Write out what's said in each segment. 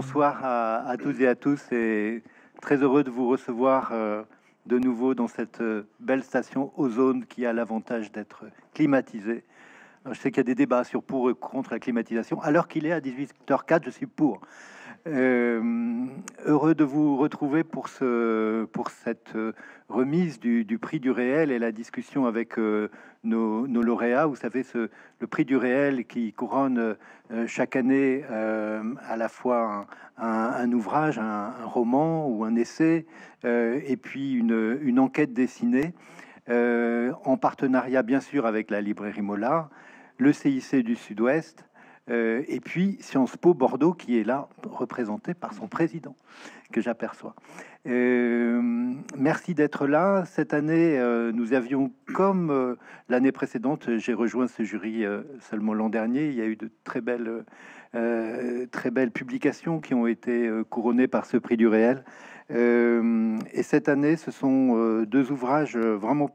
bonsoir à, toutes et à tous et très heureux de vous recevoir euh, de nouveau dans cette euh, belle station Ozone qui a l'avantage d'être climatisée. je sais qu'il y a des débats sur pour et contre la climatisation. Alors qu'il est à 18h04, je suis pour. Euh, heureux de vous retrouver pour, ce, pour cette euh, remise du, prix du réel et la discussion avec euh, nos, lauréats. Vous savez, le prix du réel qui couronne chaque année à la fois un, ouvrage, un, roman ou un essai, et puis une, une enquête dessinée, en partenariat bien sûr avec la librairie Mola, le CIC du Sud-Ouest, euh, et puis Sciences Po Bordeaux, qui est là représenté par son président, que j'aperçois. Euh, merci d'être là. Cette année, euh, nous avions, comme l'année précédente, j'ai rejoint ce jury seulement l'an dernier. Il y a eu de très belles, très belles publications qui ont été couronnées par ce prix du réel. et cette année, ce sont deux ouvrages vraiment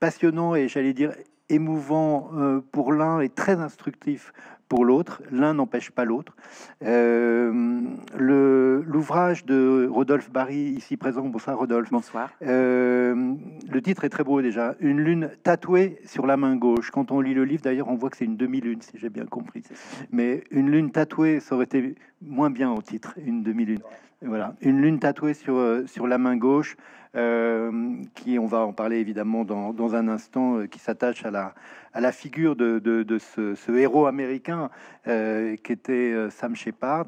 passionnants et j'allais dire émouvants pour l'un et très instructifs pour l'autre, l'un n'empêche pas l'autre. Euh, L'ouvrage de Rodolphe Barry, ici présent, bonsoir Rodolphe. Bonsoir. Euh, le titre est très beau déjà, Une lune tatouée sur la main gauche. Quand on lit le livre, d'ailleurs, on voit que c'est une demi-lune, si j'ai bien compris. Mais une lune tatouée, ça aurait été moins bien au titre, une demi-lune. Voilà, une lune tatouée sur, euh, sur la main gauche, euh, qui, on va en parler évidemment dans, dans un instant, euh, qui s'attache à la, à la figure de, de, ce, héros américain qui était Sam Shepard,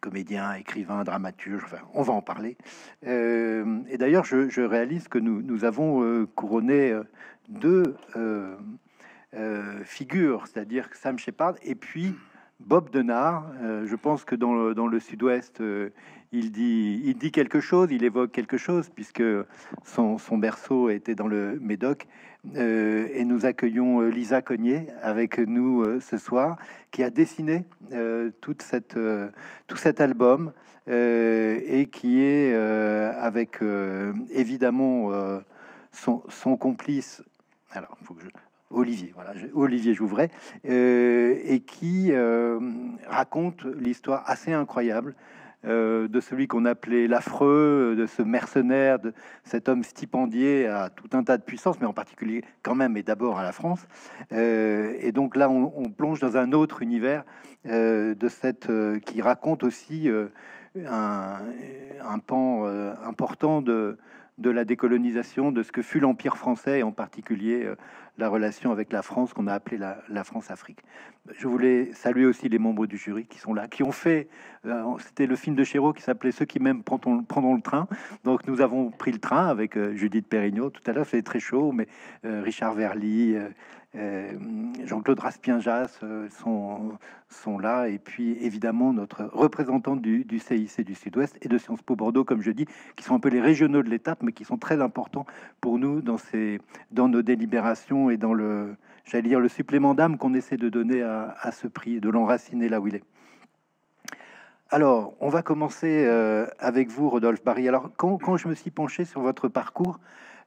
comédien, écrivain, dramaturge, on va en parler. et d'ailleurs, je, réalise que nous, nous avons couronné deux figures, c'est-à-dire Sam Shepard et puis Bob Denard, euh, je pense que dans le, dans le sud-ouest, euh, il, dit, quelque chose, il évoque quelque chose, puisque son, berceau était dans le Médoc. Euh, et nous accueillons Lisa Cognier avec nous ce soir, qui a dessiné tout cet album et qui est avec évidemment son, complice. Alors, je Olivier, voilà, Olivier Jouvray, euh, et qui euh, raconte l'histoire assez incroyable euh, de celui qu'on appelait l'affreux, de ce mercenaire, de cet homme stipendié à tout un tas de puissances, mais en particulier quand même et d'abord à la France. et donc là, on, plonge dans un autre univers de cette qui raconte aussi un, pan important de de la décolonisation, de ce que fut l'Empire français, et en particulier euh, la relation avec la France qu'on a appelée la, France-Afrique. Je voulais saluer aussi les membres du jury qui sont là, qui ont fait, euh, c'était le film de Chéreau qui s'appelait Ceux qui même prendront, le train. Donc nous avons pris le train avec euh, Judith Perrignot tout à l'heure, c'était très chaud, mais Richard Verly, euh, Jean-Claude Raspien-Jas euh, sont, sont là, et puis évidemment notre représentant du, CIC du Sud-Ouest et de Sciences Po Bordeaux, comme je dis, qui sont un peu les régionaux de l'étape, mais qui sont très importants pour nous dans, ces, dans nos délibérations et dans le, j'allais dire, le supplément d'âme qu'on essaie de donner à, ce prix, de l'enraciner là où il est. Alors, on va commencer euh, avec vous, Rodolphe Barry. Alors, quand, je me suis penché sur votre parcours,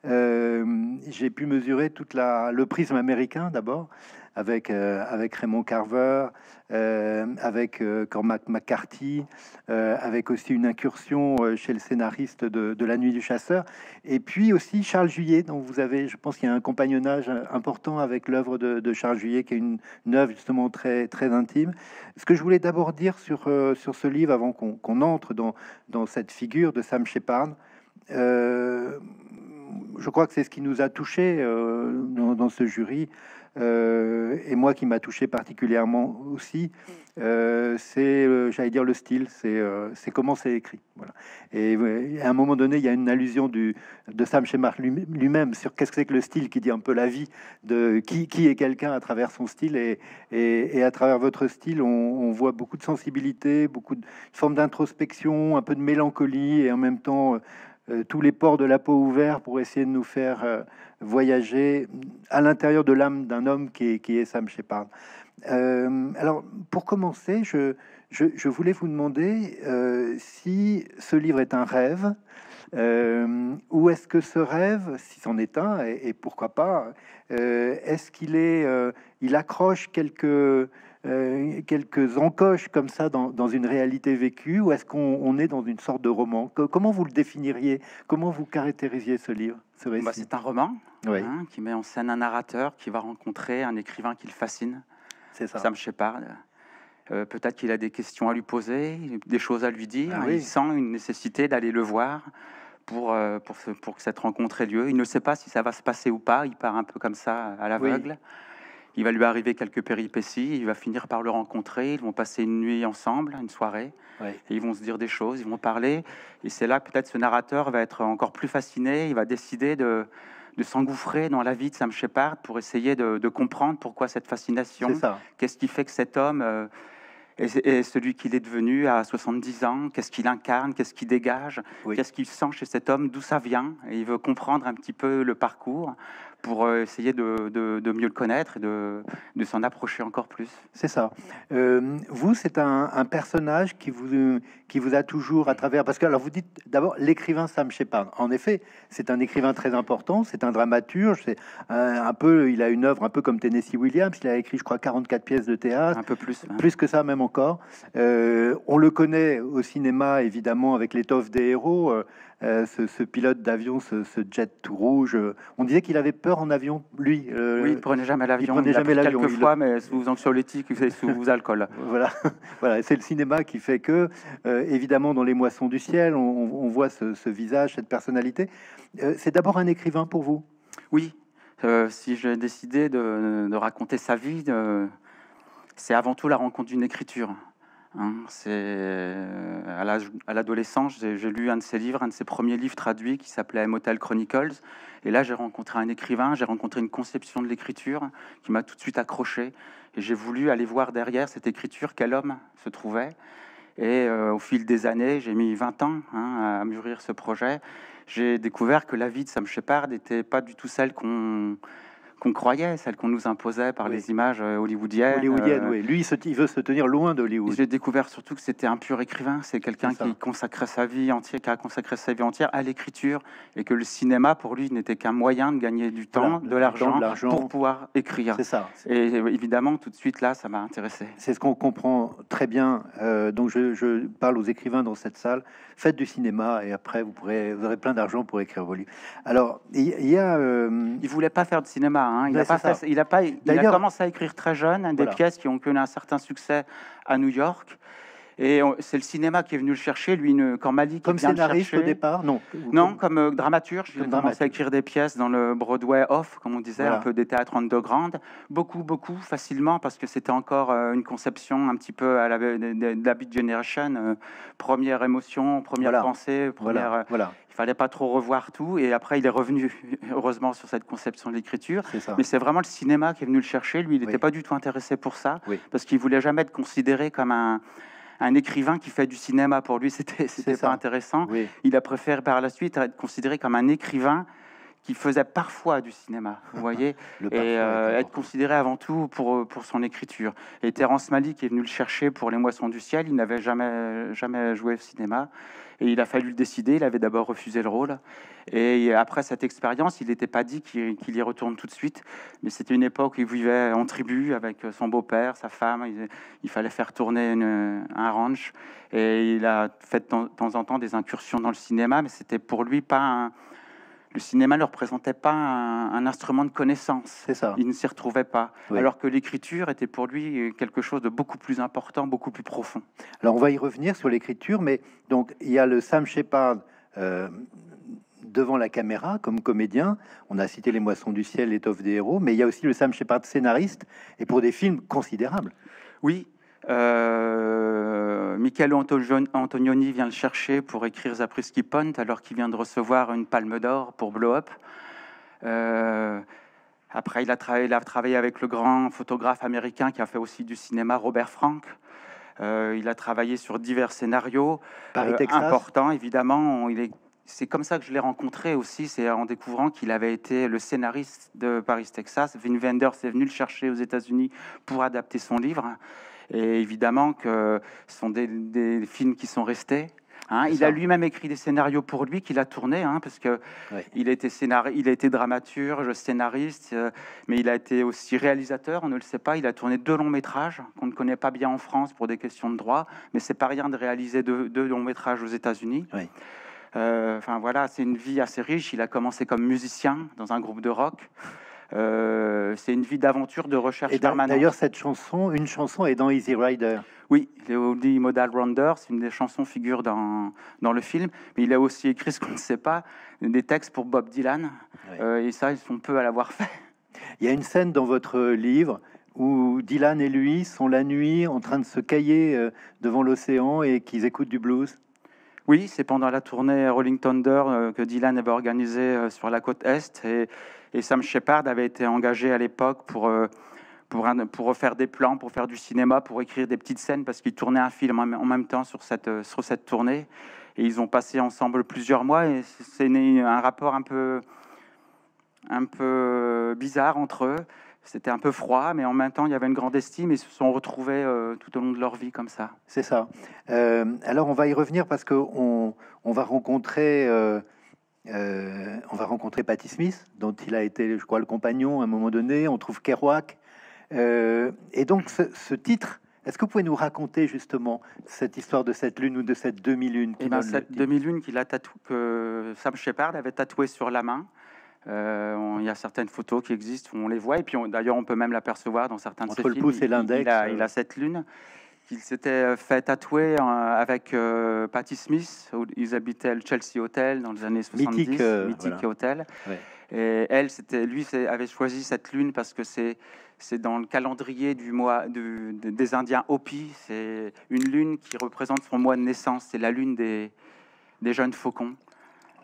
euh, j'ai pu mesurer toute la, le prisme américain d'abord, avec, euh, avec Raymond Carver, euh, avec Cormac McCarthy, avec aussi une incursion chez le scénariste de, La Nuit du Chasseur, et puis aussi Charles Juillet, dont vous avez, je pense qu'il y a un compagnonnage important avec l'œuvre de, Charles Juillet, qui est une, œuvre justement très, très intime. Ce que je voulais d'abord dire sur, sur ce livre, avant qu'on entre dans, dans cette figure de Sam Shepard, je crois que c'est ce qui nous a touché euh, dans, ce jury, euh, et moi qui m'a touché particulièrement aussi, euh, c'est, j'allais dire, le style, c'est, comment c'est écrit. Voilà. Et, à un moment donné, il y a une allusion du, de Sam Shepard lui-même sur qu'est-ce que c'est que le style, qui dit un peu la vie de qui, est quelqu'un à travers son style, et, à travers votre style, on, on, voit beaucoup de sensibilité, beaucoup de formes d'introspection, un peu de mélancolie, et en même temps euh, tous les ports de la peau ouverts pour essayer de nous faire euh, voyager à l'intérieur de l'âme d'un homme qui est, Sam Shepard. Euh, alors, pour commencer, je, je, voulais vous demander si ce livre est un rêve, ou est-ce que ce rêve, si c'en est un, et, pourquoi pas, est-ce qu'il est, il accroche quelques euh, quelques encoches comme ça dans, une réalité vécue, ou est-ce qu'on est dans une sorte de roman? Comment vous le définiriez? Comment vous caractérisiez ce livre, ce bah, C'est un roman hein, qui met en scène un narrateur qui va rencontrer un écrivain qui le fascine. C'est ça. Sam Shepard. Euh, peut-être qu'il a des questions à lui poser, des choses à lui dire. Ah il sent une nécessité d'aller le voir pour, euh, pour, pour, que cette rencontre ait lieu. Il ne sait pas si ça va se passer ou pas. Il part un peu comme ça à l'aveugle. Il va lui arriver quelques péripéties. Il va finir par le rencontrer. Ils vont passer une nuit ensemble, une soirée. Et ils vont se dire des choses, ils vont parler. Et c'est là que peut-être ce narrateur va être encore plus fasciné. Il va décider de, de s'engouffrer dans la vie de Sam Shepard pour essayer de, de comprendre pourquoi cette fascination. Qu'est-ce qui fait que cet homme. Euh, et, celui qu'il est devenu à 70 ans, qu'est-ce qu'il incarne, qu'est-ce qu'il dégage, qu'est-ce qu'il sent chez cet homme, d'où ça vient. Et il veut comprendre un petit peu le parcours pour euh, essayer de, de, mieux le connaître et de, de s'en approcher encore plus. C'est ça. Euh, vous, c'est un, un, personnage qui vous, qui vous a toujours à travers... Parce que, alors, vous dites d'abord l'écrivain Sam Shepard. En effet, c'est un écrivain très important, c'est un dramaturge, c'est un, peu... Il a une œuvre un peu comme Tennessee Williams, il a écrit, je crois, 44 pièces de théâtre. Un peu plus. Plus que ça, même encore. Euh, on le connaît au cinéma, évidemment, avec l'étoffe des héros. Euh, ce, pilote d'avion, ce, jet tout rouge. Euh, on disait qu'il avait peur en avion, lui. Euh, oui, il prenait jamais l'avion. Il prenait jamais l'avion. Quelques fois, mais sous anxiolytique, sous alcool. voilà, voilà. C'est le cinéma qui fait que, évidemment, dans les moissons du ciel, on, voit ce, visage, cette personnalité. c'est d'abord un écrivain pour vous? Oui. si j'ai décidé de, de, raconter sa vie, c'est avant tout la rencontre d'une écriture. Hein, euh, à l'adolescence, j'ai lu un de ses livres, un de ses premiers livres traduits qui s'appelait Motel Chronicles. Et là, j'ai rencontré un écrivain, j'ai rencontré une conception de l'écriture qui m'a tout de suite accroché. Et j'ai voulu aller voir derrière cette écriture quel homme se trouvait. Et euh, au fil des années, j'ai mis 20 ans hein, à mûrir ce projet. J'ai découvert que la vie de Sam Shepard n'était pas du tout celle qu'on qu'on croyait, celle qu'on nous imposait par les images euh, hollywoodiennes. Hollywoodienne, euh, oui. Lui, il veut se tenir loin d'Hollywood. J'ai découvert surtout que c'était un pur écrivain. C'est quelqu'un qui consacrait sa vie entière, qui a consacré sa vie entière à l'écriture, et que le cinéma pour lui n'était qu'un moyen de gagner du temps, de l'argent, pour pouvoir écrire. C'est ça. Et évidemment, tout de suite là, ça m'a intéressé. C'est ce qu'on comprend très bien. Euh, donc, je, parle aux écrivains dans cette salle. Faites du cinéma, et après, vous pourrez, vous aurez plein d'argent pour écrire vos livres. Alors, il y, a. Il voulait pas faire de cinéma. Hein. Il, a pas il, a pas, il a commencé à écrire très jeune, hein, des pièces qui ont connu un certain succès à New York. Et c'est le cinéma qui est venu le chercher, lui, quand Malik Comme scénariste au départ Non. Non, comme euh, dramaturge. A commencé à écrire des pièces dans le Broadway off, comme on disait, un peu des théâtres underground. Beaucoup, beaucoup, facilement, parce que c'était encore euh, une conception un petit peu à la, de, la Beat Generation. Euh, première émotion, première pensée, première. Voilà. Il fallait pas trop revoir tout. Et après, il est revenu, heureusement, sur cette conception de l'écriture. Mais c'est vraiment le cinéma qui est venu le chercher. Lui, il n'était pas du tout intéressé pour ça, parce qu'il voulait jamais être considéré comme un un écrivain qui fait du cinéma. Pour lui, c'était pas intéressant. Il a préféré par la suite être considéré comme un écrivain qui faisait parfois du cinéma, vous voyez, et euh, être considéré avant tout pour, pour son écriture. Et Terence Malick est venu le chercher pour Les Moissons du Ciel, il n'avait jamais, jamais joué au cinéma, il a fallu le décider. Il avait d'abord refusé le rôle. Et après cette expérience, il n'était pas dit qu'il y retourne tout de suite. Mais c'était une époque où il vivait en tribu avec son beau-père, sa femme. Il, fallait faire tourner un ranch. Et il a fait de temps en temps des incursions dans le cinéma, mais c'était pour lui pas un, le cinéma ne représentait pas un, instrument de connaissance. C'est ça. Il ne s'y retrouvait pas. Alors que l'écriture était pour lui quelque chose de beaucoup plus important, beaucoup plus profond. Alors on va y revenir sur l'écriture, mais donc il y a le Sam Shepard. Euh, devant la caméra comme comédien. On a cité Les Moissons du Ciel, L'étoffe des héros, mais il y a aussi le Sam Shepard scénariste, et pour des films considérables. Oui, euh, Michael Antonioni vient le chercher pour écrire Zaprisky Point alors qu'il vient de recevoir une palme d'or pour Blow Up. Euh, après, il a, travaillé, il a, travaillé, avec le grand photographe américain qui a fait aussi du cinéma, Robert Frank. Euh, il a travaillé sur divers scénarios euh, importants, évidemment. C'est comme ça que je l'ai rencontré aussi, c'est en découvrant qu'il avait été le scénariste de Paris, Texas. Vin Wenders est venu le chercher aux États-Unis pour adapter son livre. Et évidemment que ce sont des, films qui sont restés. Hein, il a lui-même écrit des scénarios pour lui qu'il a tourné, hein, parce que il, a été il a été dramaturge, scénariste, euh, mais il a été aussi réalisateur. On ne le sait pas. Il a tourné deux longs métrages qu'on ne connaît pas bien en France pour des questions de droit, mais c'est pas rien de réaliser deux, longs métrages aux États-Unis. Euh, enfin voilà, c'est une vie assez riche. Il a commencé comme musicien dans un groupe de rock. Euh, c'est une vie d'aventure, de recherche Et D'ailleurs, cette chanson, une chanson est dans Easy Rider. Oui, Oldie Modal Rounders, une des chansons figure dans, dans le film, mais il a aussi écrit ce qu'on ne sait pas, des textes pour Bob Dylan, euh, et ça, ils sont peu à l'avoir fait. Il y a une scène dans votre livre où Dylan et lui sont la nuit en train de se cailler euh, devant l'océan et qu'ils écoutent du blues. Oui, c'est pendant la tournée Rolling Thunder que Dylan avait organisée sur la côte Est, et et Sam Shepard avait été engagé à l'époque pour, euh, pour, refaire des plans, pour faire du cinéma, pour écrire des petites scènes, parce qu'il tournait un film en même temps sur cette, euh, sur cette tournée. Et ils ont passé ensemble plusieurs mois, et c'est un rapport un peu, un peu bizarre entre eux. C'était un peu froid, mais en même temps, il y avait une grande estime et ils se sont retrouvés euh, tout au long de leur vie comme ça. C'est ça. alors, on va y revenir parce qu'on on va rencontrer on va rencontrer Patti Smith, dont il a été, je crois, le compagnon à un moment donné. On trouve Kerouac. Euh, et donc, ce, titre, est-ce que vous pouvez nous raconter justement cette histoire de cette lune ou de cette demi-lune eh ben, Cette demi-lune qu'il a tatoué, que Sam Shepard avait tatoué sur la main. Euh, il y a certaines photos qui existent où on les voit, et puis d'ailleurs on peut même l'apercevoir dans certains de ses le pouce et l'index. Il, il, a cette lune qu'il s'était euh, fait tatouer euh, avec euh, Patti Smith. Ils habitaient le Chelsea Hotel dans les années 70, mythique, mythique hôtel. Et elle, c'était lui, avait choisi cette lune parce que c'est c'est dans le calendrier du mois du, des Indiens Hopi. C'est une lune qui représente son mois de naissance. C'est la lune des, des jeunes faucons.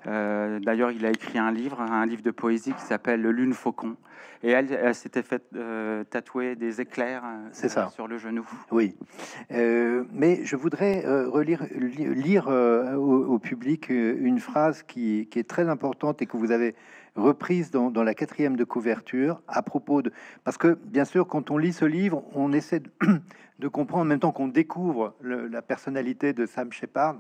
Euh, d'ailleurs, il a écrit un livre, un livre de poésie qui s'appelle Le Lune Faucon. Et elle, s'était fait euh, tatouer des éclairs euh, sur le genou. Oui. mais je voudrais relire, lire au, public une phrase qui, est très importante et que vous avez reprise dans, la quatrième de couverture à propos de... Parce que, bien sûr, quand on lit ce livre, on essaie de, de comprendre en même temps qu'on découvre la personnalité de Sam Shepard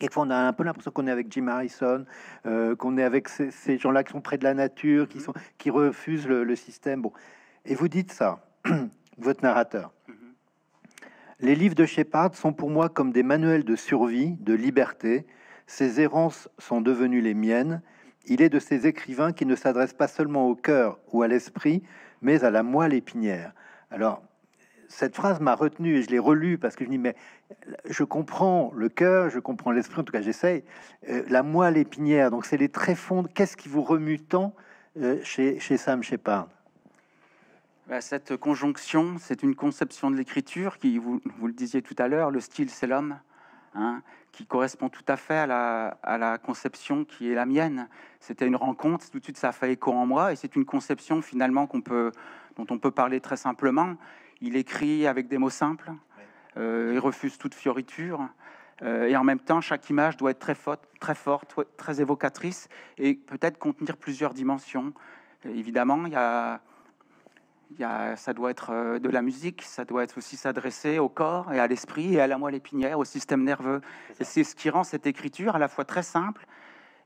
Quelquefois, on a un peu l'impression qu'on est avec Jim Harrison, euh, qu'on est avec ces, gens-là qui sont près de la nature, qui, mhm. sont, qui refusent le, système. Bon. Et vous dites ça, votre narrateur. Mhm. Les livres de Shepard sont pour moi comme des manuels de survie, de liberté. Ces errances sont devenues les miennes. Il est de ces écrivains qui ne s'adressent pas seulement au cœur ou à l'esprit, mais à la moelle épinière. Alors, cette phrase m'a retenu et je l'ai relue parce que je dis, mais je comprends le cœur, je comprends l'esprit, en tout cas j'essaye. Euh, la moelle épinière, donc c'est les tréfonds. Qu'est-ce qui vous remue tant euh, chez, chez Sam Shepard? Bah, Cette conjonction, c'est une conception de l'écriture qui, vous, vous, le disiez tout à l'heure, le style c'est l'homme, hein, qui correspond tout à fait à la, à la conception qui est la mienne. C'était une rencontre, tout de suite ça a fait écho en moi et c'est une conception finalement qu'on peut, dont on peut parler très simplement il écrit avec des mots simples, euh, il refuse toute fioriture, euh, et en même temps, chaque image doit être très forte, très, forte, très évocatrice, et peut-être contenir plusieurs dimensions. évidemment, il y a, il ça doit être euh, de la musique, ça doit être aussi s'adresser au corps et à l'esprit et à la moelle épinière, au système nerveux. Et c'est ce qui rend cette écriture à la fois très simple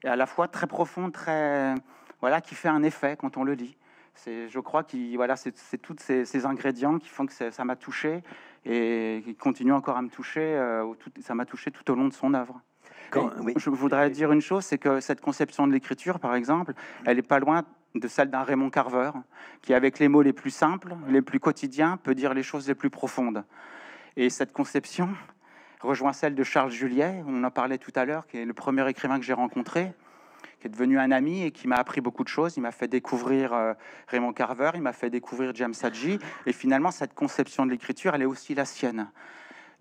et à la fois très profonde, très voilà, qui fait un effet quand on le lit je crois que voilà, c'est tous ces, ingrédients qui font que ça m'a touché et qui continue encore à me toucher. Euh, ça m'a touché tout au long de son œuvre. Je voudrais dire une chose, c'est que cette conception de l'écriture, par exemple, elle n'est pas loin de celle d'un Raymond Carver, qui, avec les mots les plus simples, les plus quotidiens, peut dire les choses les plus profondes. Et cette conception rejoint celle de Charles Juliet, on en parlait tout à l'heure, qui est le premier écrivain que j'ai rencontré qui est devenu un ami et qui m'a appris beaucoup de choses. Il m'a fait découvrir euh, Raymond Carver, il m'a fait découvrir James Hadji. Et finalement, cette conception de l'écriture, elle est aussi la sienne.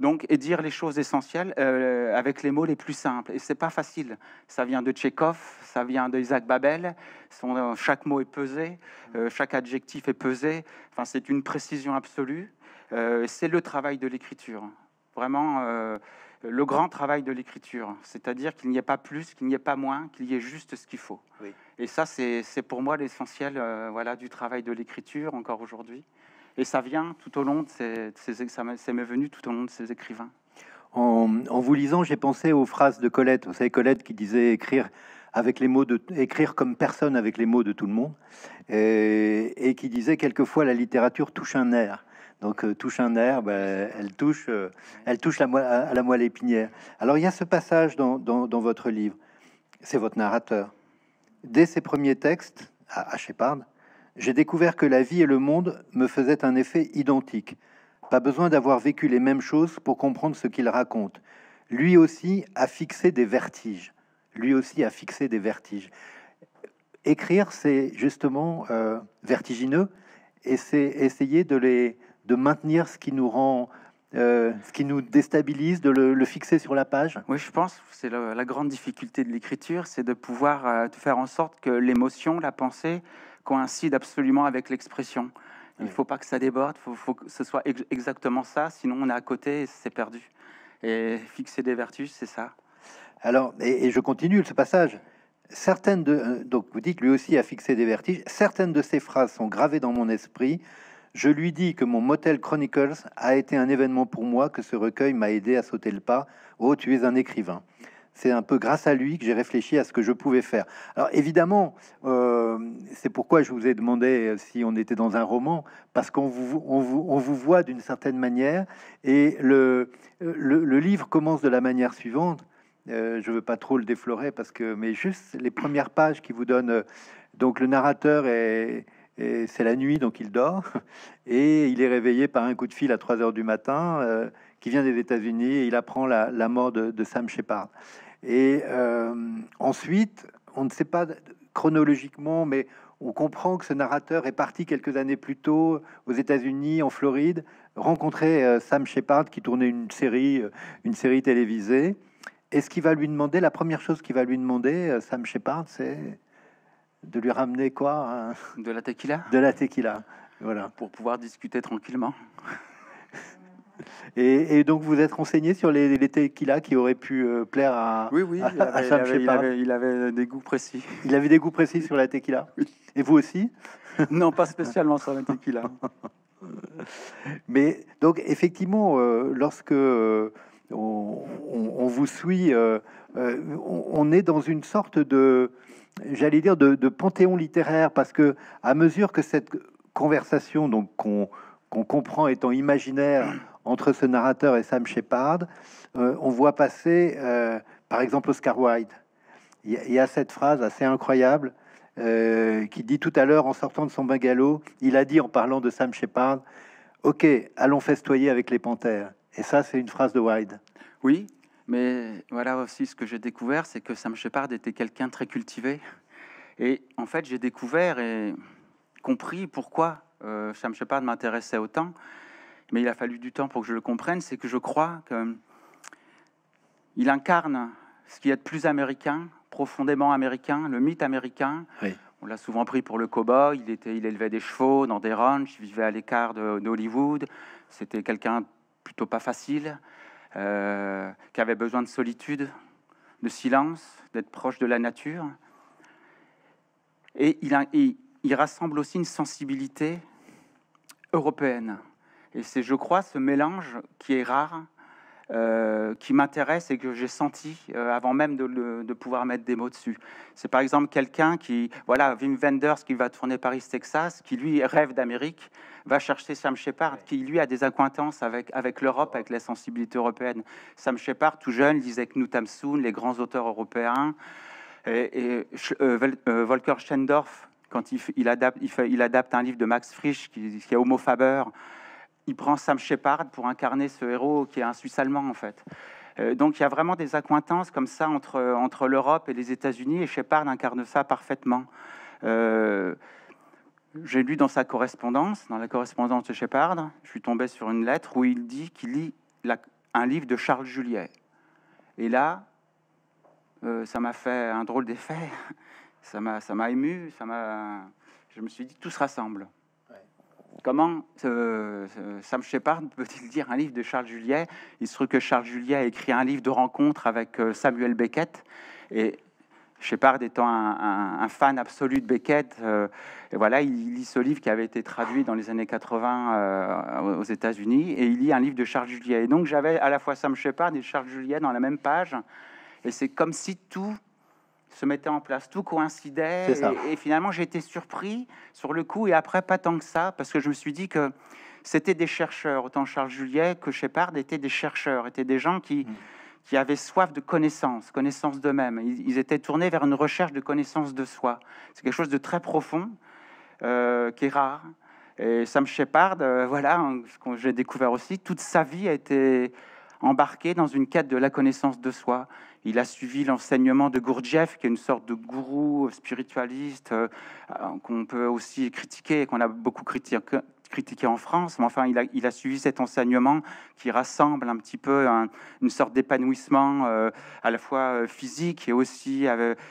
Donc, et dire les choses essentielles euh, avec les mots les plus simples. Et c'est pas facile. Ça vient de Tchékov, ça vient de Isaac Babel. Son, euh, chaque mot est pesé, chaque adjectif est pesé. Enfin, c'est une précision absolue. c'est le travail de l'écriture. Vraiment le grand travail de l'écriture, c'est-à-dire qu'il n'y ait pas plus, qu'il n'y ait pas moins, qu'il y ait juste ce qu'il faut. Et ça, c'est pour moi l'essentiel euh, voilà, du travail de l'écriture encore aujourd'hui. Et ça vient tout au long de ces, ces ça m'est venu tout au long de ces écrivains. en, vous lisant, j'ai pensé aux phrases de Colette. Vous savez, Colette qui disait écrire avec les mots de écrire comme personne avec les mots de tout le monde, et, qui disait quelquefois la littérature touche un nerf. Donc euh, touche un nerf, ben, elle touche, euh, elle touche la à la moelle épinière. Alors il y a ce passage dans, votre livre, c'est votre narrateur. Dès ses premiers textes, à, à Shepard, j'ai découvert que la vie et le monde me faisaient un effet identique. Pas besoin d'avoir vécu les mêmes choses pour comprendre ce qu'il raconte. Lui aussi a fixé des vertiges. Lui aussi a fixé des vertiges. Écrire, c'est justement euh, vertigineux, et c'est essayer de les de maintenir ce qui nous rend euh, ce qui nous déstabilise, de le, fixer sur la page? Oui, je pense c'est la, grande difficulté de l'écriture, c'est de pouvoir euh, faire en sorte que l'émotion, la pensée coïncide absolument avec l'expression. Il ne faut pas que ça déborde, il faut, que ce soit exactement ça, sinon on est à côté et c'est perdu. Et fixer des vertus, c'est ça. Alors, et, je continue ce passage. Certaines de, euh, donc vous dites lui aussi a fixé des vertiges. Certaines de ces phrases sont gravées dans mon esprit. Je lui dis que mon Motel Chronicles a été un événement pour moi, que ce recueil m'a aidé à sauter le pas. Oh, tu es un écrivain c'est un peu grâce à lui que j'ai réfléchi à ce que je pouvais faire. Alors évidemment, euh, c'est pourquoi je vous ai demandé si on était dans un roman, parce qu'on vous, on vous, voit d'une certaine manière, et le, le, livre commence de la manière suivante. Euh, je veux pas trop le déflorer parce que, mais juste les premières pages qui vous donnent. donc le narrateur est, c'est la nuit, donc il dort, et il est réveillé par un coup de fil à 3 heures du matin euh, qui vient des États-Unis, il apprend la, mort de, Sam Shepard. Et euh, ensuite, on ne sait pas chronologiquement, mais on comprend que ce narrateur est parti quelques années plus tôt aux États-Unis, en Floride, rencontrer euh, Sam Shepard qui tournait une série, une série télévisée. Et ce qu'il va lui demander, la première chose qu'il va lui demander, Sam Shepard, c'est de lui ramener quoi hein De la tequila? De la tequila, voilà. Pour pouvoir discuter tranquillement. Et, donc vous êtes renseigné sur les, les tequila qui auraient pu euh, plaire à, oui, oui, il, avait, il, avait, des goûts précis. Il avait des goûts précis sur la tequila? Et vous aussi? Non, pas spécialement sur la tequila. Mais donc effectivement, euh, lorsque euh, on, vous suit, on, est dans une sorte de, j'allais dire, de, de, panthéon littéraire parce que à mesure que cette conversation, donc qu'on comprend étant imaginaire entre ce narrateur et Sam Shepard, euh, on voit passer, euh, par exemple, Oscar Wilde. Il y, a cette phrase assez incroyable euh, qui dit tout à l'heure, en sortant de son bungalow, il a dit en parlant de Sam Shepard, Ok, allons festoyer avec les panthères. Et ça, c'est une phrase de Wilde. Oui, mais voilà aussi ce que j'ai découvert, c'est que Sam Shepard était quelqu'un très cultivé. Et en fait, j'ai découvert et compris pourquoi Sam Shepard m'intéressait autant mais il a fallu du temps pour que je le comprenne, c'est que je crois qu'il incarne ce qui est de plus américain, profondément américain, le mythe américain. On l'a souvent pris pour le cow-boy, il, était, il élevait des chevaux dans des ranchs, il vivait à l'écart d'Hollywood, c'était quelqu'un plutôt pas facile, euh, qui avait besoin de solitude, de silence, d'être proche de la nature. Et il, rassemble aussi une sensibilité européenne. Et c'est, je crois, ce mélange qui est rare, euh, qui m'intéresse et que j'ai senti euh, avant même de, pouvoir mettre des mots dessus. C'est par exemple quelqu'un qui, voilà, Wim Wenders qui va tourner Paris-Texas, qui lui rêve d'Amérique, va chercher Sam Shepard, qui lui a des acquaintances avec, avec l'Europe, avec la sensibilité européenne. Sam Shepard, tout jeune, lisait Knut Hamsun, les grands auteurs européens, et, euh, Volker Schendorf, quand il, il, adapte, il, fait, il, adapte un livre de Max Frisch qui, qui est Homo Faber, il prend Sam Shepard pour incarner ce héros qui est un Suisse allemand en fait. Euh, donc il y a vraiment des accointances comme ça entre, entre l'Europe et les États-Unis et Shepard incarne ça parfaitement. Euh, j'ai lu dans sa correspondance, dans la correspondance de Shepard, je suis tombé sur une lettre où il dit qu'il lit un livre de Charles Juliet. Et là, euh, ça m'a fait un drôle d'effet. Ça m'a, ému. Ça. Je me suis dit tout se rassemble. Comment euh, Sam Shepard peut-il dire un livre de Charles Juliet? Il se trouve que Charles Juliet a écrit un livre de rencontre avec euh, Samuel Beckett. Et Shepard étant un, fan absolu de Beckett, et voilà, il lit ce livre qui avait été traduit dans les années 80 aux États-Unis, et il lit un livre de Charles Juliet. Et donc j'avais à la fois Sam Shepard et Charles Juliet dans la même page, et c'est comme si tout se mettait en place, tout coïncidait, et, et, finalement j'ai été surpris sur le coup, et après pas tant que ça, parce que je me suis dit que c'était des chercheurs, autant Charles Juliet que Shepard étaient des chercheurs, étaient des gens qui, mm. qui avaient soif de connaissance, connaissance d'eux-mêmes. Ils, étaient tournés vers une recherche de connaissance de soi. C'est quelque chose de très profond, euh, qui est rare. Et Sam Shepard, euh, voilà, ce que j'ai découvert aussi, toute sa vie a été embarqué dans une quête de la connaissance de soi. Il a suivi l'enseignement de Gurdjieff, qui est une sorte de gourou spiritualiste euh, qu'on peut aussi critiquer qu'on a beaucoup critiqué, en France, mais enfin, il a, suivi cet enseignement qui rassemble un petit peu une sorte d'épanouissement euh, à la fois euh, physique et aussi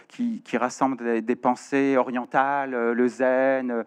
qui, qui, rassemble des, pensées orientales, le zen,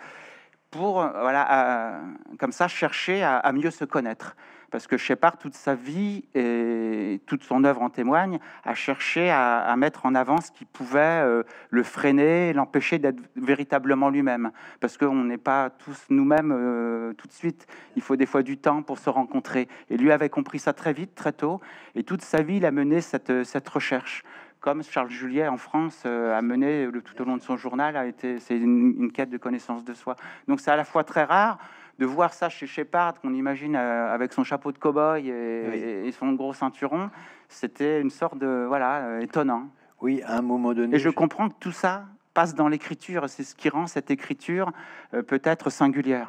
pour voilà, comme ça chercher à mieux se connaître parce que Shepard, toute sa vie et toute son œuvre en témoigne, a cherché à, mettre en avant ce qui pouvait euh, le freiner, l'empêcher d'être véritablement lui-même. Parce qu'on n'est pas tous nous-mêmes euh, tout de suite. Il faut des fois du temps pour se rencontrer. Et lui avait compris ça très vite, très tôt. Et toute sa vie, il a mené cette, cette recherche comme Charles Juliet en France euh, a mené le, tout au long de son journal, a été, c'est une, quête de connaissance de soi. Donc c'est à la fois très rare, de voir ça chez Shepard, qu'on imagine euh, avec son chapeau de cow-boy et, son gros ceinturon, c'était une sorte de voilà euh, étonnant. Oui, à un moment donné. Et je comprends que tout ça passe dans l'écriture. C'est ce qui rend cette écriture euh, peut-être singulière.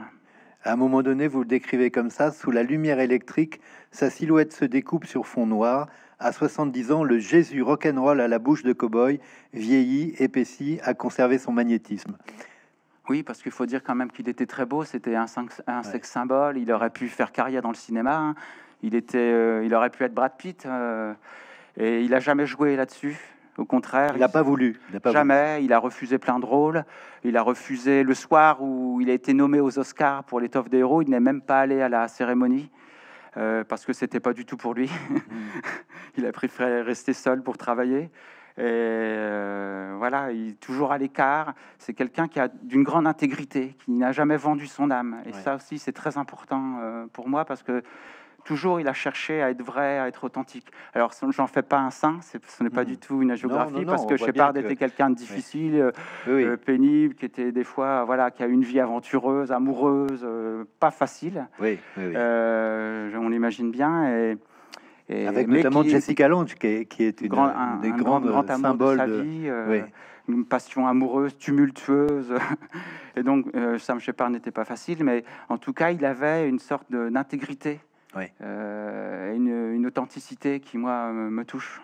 À un moment donné, vous le décrivez comme ça, sous la lumière électrique, sa silhouette se découpe sur fond noir. À 70 ans, le Jésus rock'n'roll à la bouche de cow-boy, vieilli, épaissi, a conservé son magnétisme. Oui, parce qu'il faut dire quand même qu'il était très beau. C'était un, un sexe symbole. Il aurait pu faire carrière dans le cinéma. Hein. Il, était, euh, il aurait pu être Brad Pitt. Euh, et il a jamais joué là-dessus. Au contraire, il n'a pas voulu. jamais. Il a refusé plein de rôles. Il a refusé le soir où il a été nommé aux Oscars pour l'étoffe des héros. Il n'est même pas allé à la cérémonie. Euh, parce que c'était pas du tout pour lui. Mm. il a préféré rester seul pour travailler. Et euh, voilà, il est toujours à l'écart. C'est quelqu'un qui a d'une grande intégrité, qui n'a jamais vendu son âme. Et ça aussi, c'est très important euh, pour moi parce que toujours il a cherché à être vrai, à être authentique. Alors, j'en fais pas un saint, ce n'est pas du tout une géographie, parce que Shepard était quelqu'un de difficile, euh, pénible, qui était des fois, voilà, qui a une vie aventureuse, amoureuse, pas facile. Oui, on l'imagine bien. Et, avec notamment Jessica Lange, qui est, une, un, des grands symboles de sa vie, euh, une passion amoureuse, tumultueuse. et donc, euh, Sam Shepard n'était pas facile, mais en tout cas, il avait une sorte d'intégrité, euh, une, authenticité qui, moi, me, touche.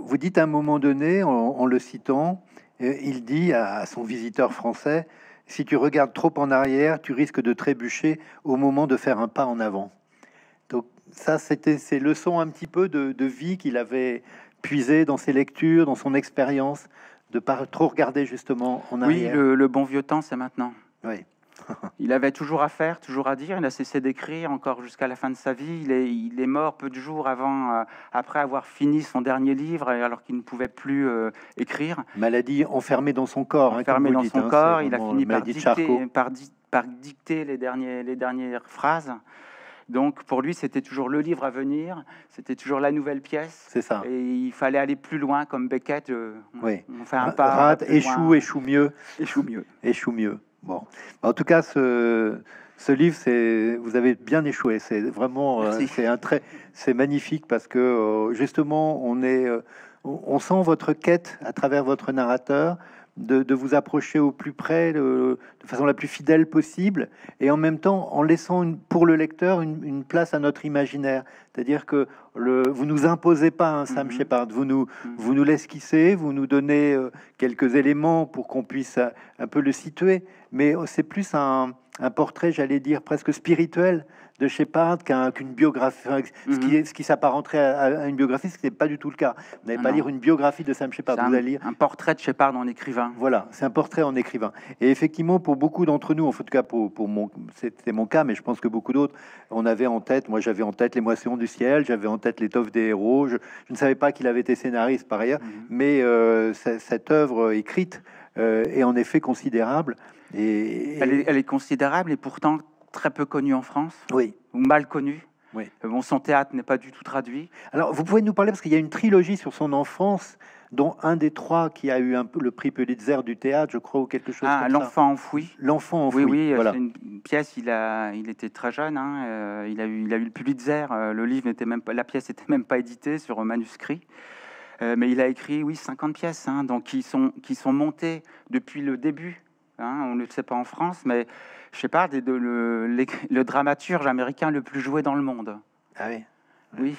Vous dites à un moment donné, en, le citant, il dit à son visiteur français, si tu regardes trop en arrière, tu risques de trébucher au moment de faire un pas en avant ça, c'était ces leçons un petit peu de, vie qu'il avait puisées dans ses lectures, dans son expérience, de pas trop regarder justement en arrière. Oui, le, bon vieux temps, c'est maintenant. Oui. il avait toujours à faire, toujours à dire. Il a cessé d'écrire encore jusqu'à la fin de sa vie. Il est, il est mort peu de jours avant, euh, après avoir fini son dernier livre, alors qu'il ne pouvait plus euh, écrire. Maladie enfermée dans son corps. Hein, enfermé dans son hein, corps. Il a fini par dicter, par, par dicter, les, derniers, les dernières phrases. Donc pour lui, c'était toujours le livre à venir, c'était toujours la nouvelle pièce. C'est ça. Et il fallait aller plus loin, comme Beckett. Euh, oui. On fait un pas. Rate, échoue, échoue mieux. Échoue mieux. Échoue mieux. Bon. En tout cas, ce, ce livre, c'est vous avez bien échoué. C'est vraiment, euh, c'est un très, c'est magnifique parce que euh, justement, on est, on sent votre quête à travers votre narrateur de, vous approcher au plus près, de, façon la plus fidèle possible, et en même temps en laissant pour le lecteur une, place à notre imaginaire. C'est-à-dire que le, vous nous imposez pas un Sam mhm. Shepard, vous nous, mhm. vous nous l'esquissez, vous nous donnez euh, quelques éléments pour qu'on puisse euh, un, peu le situer, mais c'est plus un, un portrait, j'allais dire, presque spirituel de Shepard qu'une biographie, ce qui, mhm. ce qui s'apparenterait à, une biographie, ce qui n'est pas du tout le cas. Vous n'allez pas lire une biographie de Sam Shepard, vous allez lire un portrait de Shepard en écrivain. Voilà, c'est un portrait en écrivain. Et effectivement, pour beaucoup d'entre nous, en tout cas pour, pour mon, c'était mon cas, mais je pense que beaucoup d'autres, on avait en tête, moi j'avais en tête les moissons du ciel, j'avais en tête l'étoffe des héros. Je, ne savais pas qu'il avait été scénariste par ailleurs, mhm. mais euh, cette œuvre écrite euh, est en effet considérable. Et, elle, est, elle est considérable et pourtant très peu connu en France, oui. ou mal connu. Oui. Euh, bon, son théâtre n'est pas du tout traduit. Alors, vous pouvez nous parler, parce qu'il y a une trilogie sur son enfance, dont un des trois qui a eu un peu le prix Pulitzer du théâtre, je crois, ou quelque chose ah, L'enfant enfoui. L'enfant enfoui. Oui, oui, voilà. c'est une pièce. Il a, il était très jeune. Hein, euh, il a eu, il a eu le Pulitzer. Euh, le livre n'était même pas, la pièce n'était même pas éditée sur un manuscrit. mais il a écrit, oui, 50 pièces, hein, donc qui sont, qui sont montées depuis le début. Hein, on ne le sait pas en France, mais Shepard est de le, le, dramaturge américain le plus joué dans le monde. Ah oui Oui.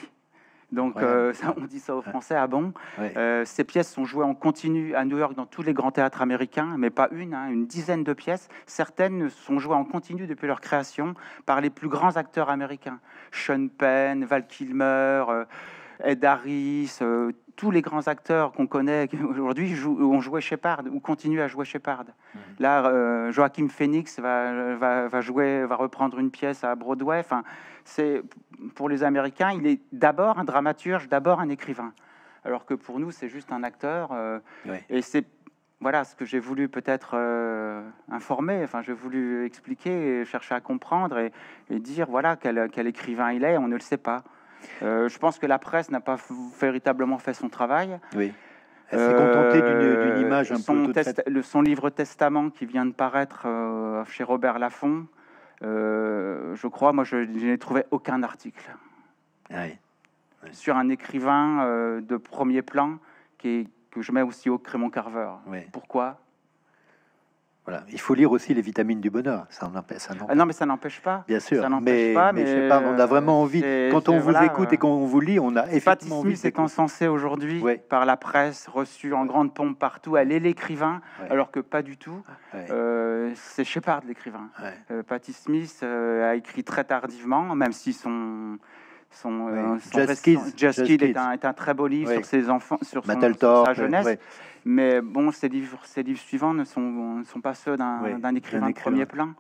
Donc, euh, ça, on dit ça aux Français, ah bon? Euh, Ces pièces sont jouées en continu à New York dans tous les grands théâtres américains, mais pas une, hein, une dizaine de pièces. Certaines sont jouées en continu depuis leur création par les plus grands acteurs américains. Sean Penn, Val Kilmer, euh, Ed Harris, tous les grands acteurs qu'on connaît aujourd'hui ont joué Shepard ou continuent à jouer Shepard. Mhm. Là, euh, Joachim Phoenix va, va, jouer, va reprendre une pièce à Broadway. Enfin, c'est pour les Américains, il est d'abord un dramaturge, d'abord un écrivain, alors que pour nous, c'est juste un acteur. Euh, et c'est voilà ce que j'ai voulu peut-être euh, informer. Enfin, j'ai voulu expliquer, chercher à comprendre et, dire voilà quel, quel écrivain il est. On ne le sait pas. Euh, je pense que la presse n'a pas véritablement fait son travail. Oui. Elle s'est contentée d'une euh, image un son peu le, Son livre Testament qui vient de paraître euh, chez Robert Laffont, je crois, moi je n'ai trouvé aucun article ah sur un écrivain de premier plan qui que je mets aussi au Crémon Carver. Pourquoi? Voilà. Il faut lire aussi les vitamines du bonheur. Ça, ça ah non, mais ça n'empêche pas. Bien sûr. Ça mais, pas, mais, je sais pas, on a vraiment envie. Quand on vous écoute et qu'on vous lit, on a effectivement envie. c'est encensé aujourd'hui par la presse, reçu en grande pompe partout. Elle est l'écrivain, alors que pas du tout. Euh, c'est Shepard l'écrivain. Euh, Patty Smith euh, a écrit très tardivement, même si son son, euh, Just, Kids, est, un, très beau livre sur ses enfants, sur, son, sa jeunesse. Mais bon, ces livres, ces livres suivants ne sont, ne sont pas ceux d'un écrivain de premier plan.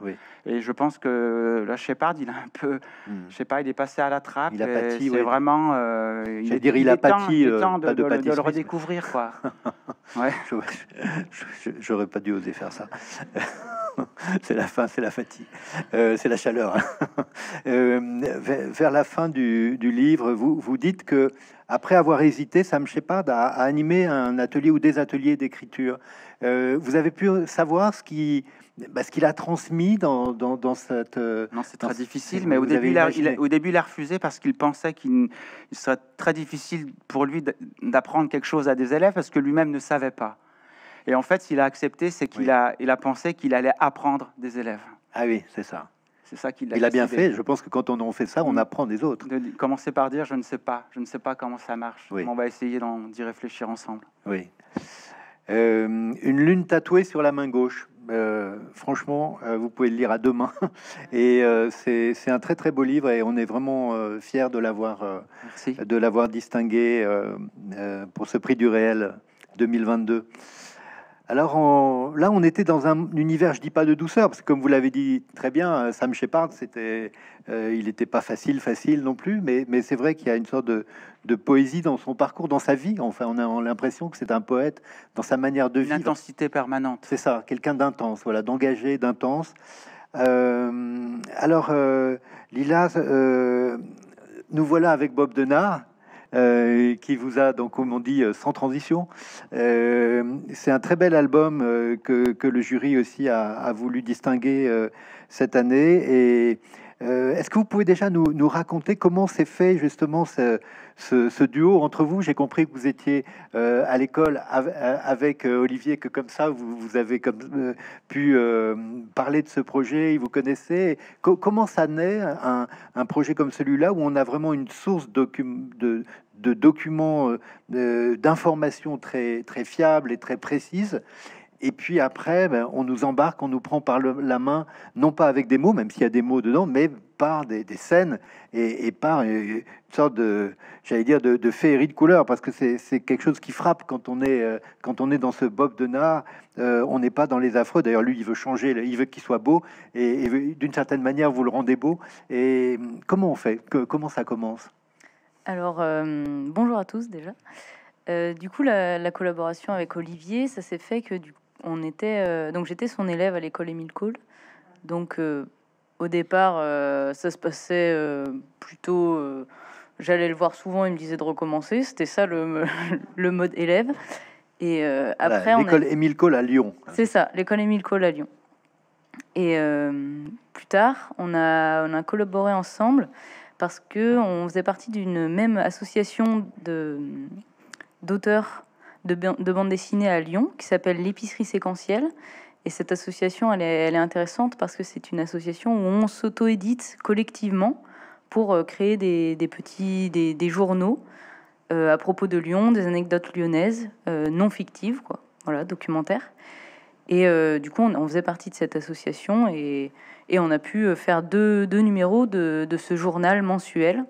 Et je pense que là, Shepard, il a un peu, hmm. je sais pas, il est passé à la trappe. Il a pâti. C'est vraiment. Euh, il, dire, il, a pâti. Euh, temps, de, de, le redécouvrir, quoi. ouais. J'aurais pas dû oser faire ça. c'est la fin, c'est la fatigue, euh, c'est la chaleur. Hein. Euh, vers, la fin du, livre, vous, vous dites que après avoir hésité, Sam Shepard a, a animé un atelier ou des ateliers d'écriture. Euh, vous avez pu savoir ce qui bah, ce qu'il a transmis dans, dans, cette. non, c'est très difficile, mais au début, il a, au début, il a refusé parce qu'il pensait qu'il serait très difficile pour lui d'apprendre quelque chose à des élèves parce que lui-même ne savait pas. Et en fait, s'il a accepté, c'est qu'il a, il a pensé qu'il allait apprendre des élèves. Ah oui, c'est ça. C'est ça qu'il a. Il a bien fait. Je pense que quand on fait ça, on mm. apprend des autres. De commencer par dire je ne sais pas, je ne sais pas comment ça marche. On va essayer d'y réfléchir ensemble. Oui. Euh, une lune tatouée sur la main gauche. Euh, franchement, euh, vous pouvez le lire à deux mains. Et c'est un très très beau livre et on est vraiment fier de l'avoir de l'avoir distingué pour ce prix du réel 2022. Alors là, on était dans un univers, je dis pas de douceur, parce que comme vous l'avez dit très bien, euh, Sam Shepard, c'était, euh, il n'était pas facile, facile non plus, mais, mais c'est vrai qu'il y a une sorte de, poésie dans son parcours, dans sa vie. Enfin, on a l'impression que c'est un poète dans sa manière de vivre. Une intensité permanente. C'est ça, quelqu'un d'intense, voilà, d'engagé, d'intense. Euh, alors, Lila, nous voilà avec Bob Denard. Euh, qui vous a, donc, comme on dit, euh, sans transition. Euh, c'est un très bel album que, le jury aussi a, voulu distinguer cette année. Et est-ce que vous pouvez déjà nous, raconter comment s'est fait justement ce, duo entre vous? J'ai compris que vous étiez à l'école avec Olivier, que comme ça vous, avez comme, pu parler de ce projet, vous connaissez. comment ça naît un, un projet comme celui-là où on a vraiment une source de, de documents, euh, d'informations très, très fiables et très précises. et puis après, ben, on nous embarque, on nous prend par la main, non pas avec des mots, même s'il y a des mots dedans, mais par des, scènes et, par une sorte de, j'allais dire, de, féerie de couleurs, parce que c'est quelque chose qui frappe quand on est, euh, quand on est dans ce Bob de Nard. Euh, on n'est pas dans les affreux. D'ailleurs, lui, il veut changer, il veut qu'il soit beau, et, d'une certaine manière, vous le rendez beau. Et comment on fait? Comment ça commence? Alors, euh, bonjour à tous déjà. du coup, la, collaboration avec Olivier, ça s'est fait que du, on était, donc j'étais son élève à l'école Émile Cole. Donc au départ, euh, ça se passait euh, plutôt. Euh, j'allais le voir souvent, il me disait de recommencer. C'était ça le, le, mode élève. Et après, l'école Émile Cole à Lyon. C'est ça, l'école Émile Cole à Lyon. Et plus tard, on a, on a collaboré ensemble parce que on faisait partie d'une même association de d'auteurs de, de bande dessinée à Lyon qui s'appelle l'épicerie séquentielle et cette association, elle est, intéressante parce que c'est une association où on s'auto-édite collectivement pour euh, créer des, petits des, journaux euh, à propos de Lyon, des anecdotes lyonnaises euh, non fictives, quoi. Voilà, documentaires. Et du coup, on, faisait partie de cette association et, on a pu faire deux, numéros de, de, ce journal mensuel,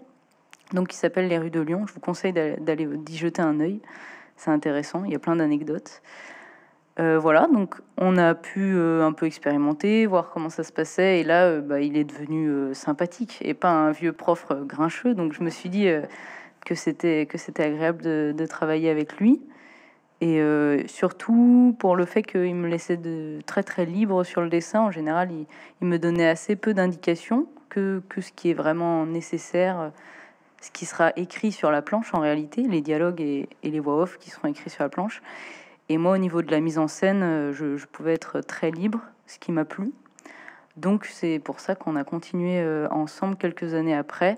donc qui s'appelle Les rues de Lyon. Je vous conseille d'aller d'y jeter un œil. C'est intéressant. Il y a plein d'anecdotes. Euh, voilà, donc on a pu euh, un peu expérimenter, voir comment ça se passait, et là, euh, bah, il est devenu sympathique et pas un vieux prof grincheux. Donc je me suis dit que c'était que c'était agréable de, travailler avec lui, et surtout pour le fait qu'il me laissait de très très libre sur le dessin. En général, il, me donnait assez peu d'indications que, ce qui est vraiment nécessaire ce qui sera écrit sur la planche en réalité, les dialogues et, les voix off qui seront écrits sur la planche. Et moi, au niveau de la mise en scène, euh, je, pouvais être très libre, ce qui m'a plu. Donc c'est pour ça qu'on a continué euh, ensemble quelques années après,